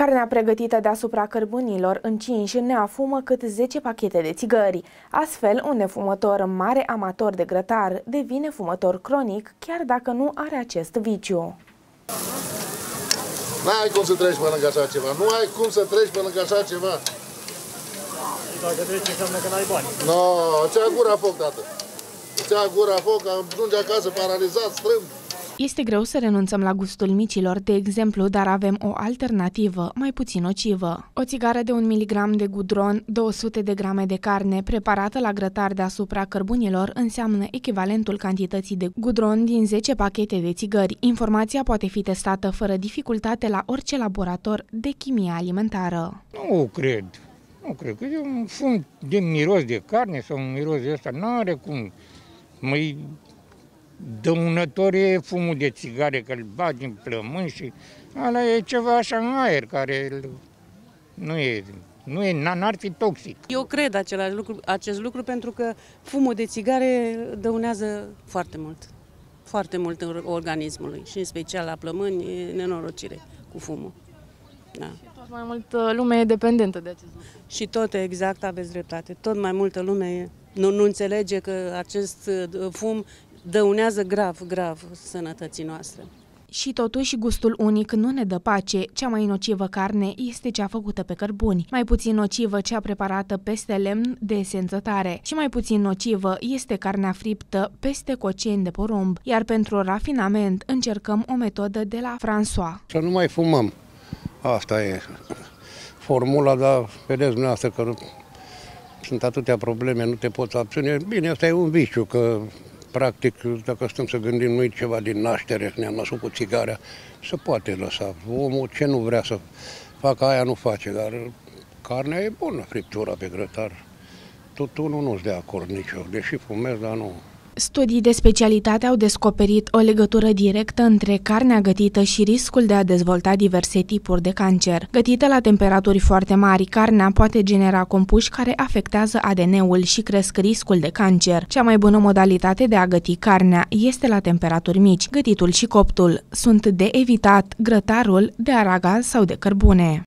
Carnea pregătită deasupra cărbunilor încinși ne afumă cât 10 pachete de țigări. Astfel, un nefumător mare amator de grătar devine fumător cronic, chiar dacă nu are acest viciu. N-ai cum să treci pe lângă așa ceva. Nu ai cum să treci pe lângă așa ceva. Dacă treci înseamnă că n-ai bani. No, ți-a gura foc, tată. Ți-a gura foc, ajunge acasă paralizat, strâmb. Este greu să renunțăm la gustul micilor, de exemplu, dar avem o alternativă, mai puțin nocivă. O țigară de 1 mg de gudron, 200 de grame de carne, preparată la grătar deasupra cărbunilor, înseamnă echivalentul cantității de gudron din 10 pachete de țigări. Informația poate fi testată fără dificultate la orice laborator de chimie alimentară. Nu cred. Nu cred că e un fum de miros de carne sau un miros de ăsta. Nu are cum. Mai dăunător e fumul de țigare, că îl bagi în plămân și ala e ceva așa în aer care nu e, nu e, n-ar fi toxic. Eu cred același lucru, acest lucru pentru că fumul de țigare dăunează foarte mult, foarte mult în organismului și în special la plămâni e nenorocire cu fumul. Da. Tot mai multă lume e dependentă de acest lucru. Și tot exact aveți dreptate. Tot mai multă lume nu, nu înțelege că acest uh, fum dăunează grav, grav sănătății noastre. Și totuși gustul unic nu ne dă pace. Cea mai nocivă carne este cea făcută pe cărbuni, mai puțin nocivă cea preparată peste lemn de esență tare și mai puțin nocivă este carnea friptă peste coceni de porumb, iar pentru rafinament încercăm o metodă de la François. Să nu mai fumăm. Asta e formula, dar vedeți dumneavoastră că sunt atâtea probleme, nu te poți abține. Bine, asta e un viciu, că practic, dacă stăm să gândim, nu ceva din naștere, ne-am născut cu țigarea, se poate lăsa. Omul ce nu vrea să facă, aia nu face, dar carnea e bună, friptura pe grătar. Tutunul nu-ți de acord nicio, deși fumez, dar nu. Studii de specialitate au descoperit o legătură directă între carnea gătită și riscul de a dezvolta diverse tipuri de cancer. Gătită la temperaturi foarte mari, carnea poate genera compuși care afectează ADN-ul și cresc riscul de cancer. Cea mai bună modalitate de a găti carnea este la temperaturi mici. Gătitul și coptul sunt de evitat grătarul de aragaz sau de cărbune.